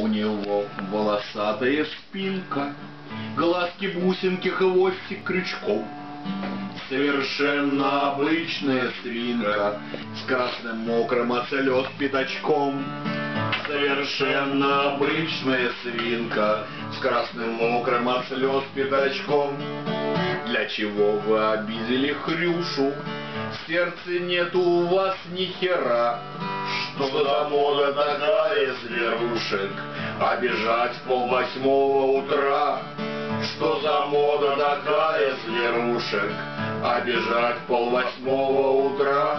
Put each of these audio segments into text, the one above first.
У него волосатая спинка, Глазки бусинки, хвостик крючком. Совершенно обычная свинка С красным мокрым от слез пятачком. Совершенно обычная свинка С красным мокрым от слез пятачком. Для чего вы обидели Хрюшу? В сердце нету у вас ни хера. Что за мода такая зверушек Обижать в полвосьмого утра? Что за мода такая зверушек Обижать в полвосьмого утра?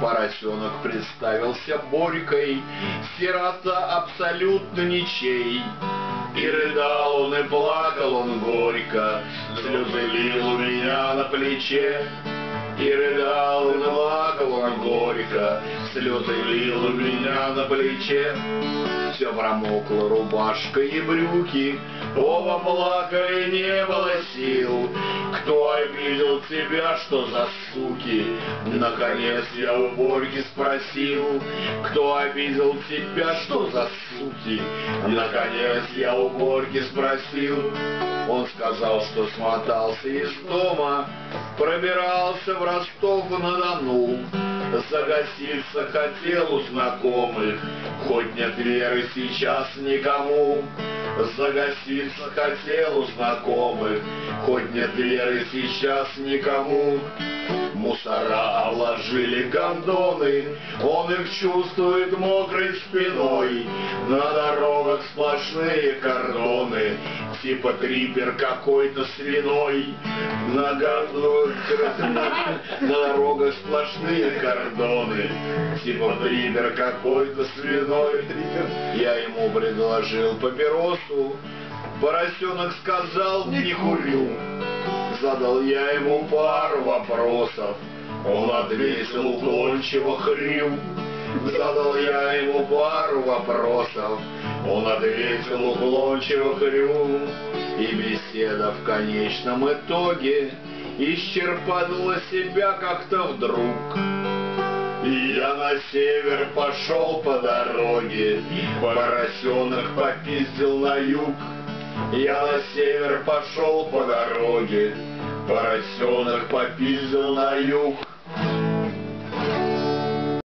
Поросенок представился Борькой, Сирота абсолютно ничей. И рыдал он, и плакал он горько, Слезы лил у меня на плече. И рыдал и плакал он горько, Слезы лил у меня на плече. Все промокло рубашка и брюки, Оба плакали, не было сил. Кто обидел тебя, что за суки? Наконец я у Борьки спросил, Кто обидел тебя, что за суки? Наконец я у Борьки спросил. Он сказал, что смотался из дома, Пробирался в Ростов-на-Дону. Загаситься хотел у знакомых, Хоть нет веры сейчас никому. Загаситься хотел у знакомых, Хоть нет веры сейчас никому. Мусора обложили гондоны, Он их чувствует мокрой спиной. На дорогах сплошные кордоны, Типа трипер какой-то свиной. На на дорогах сплошные кордоны, Типа трипер какой-то свиной. Я ему предложил папиросу, Поросенок сказал, не курю. Задал я ему пару вопросов, он ответил уклончиво хрю. Задал я ему пару вопросов, он ответил уклончиво хрю. И беседа в конечном итоге исчерпала себя как-то вдруг. Я на север пошел по дороге, поросенок попиздил на юг. Я на север пошел по дороге, поросенок попиздил на юг.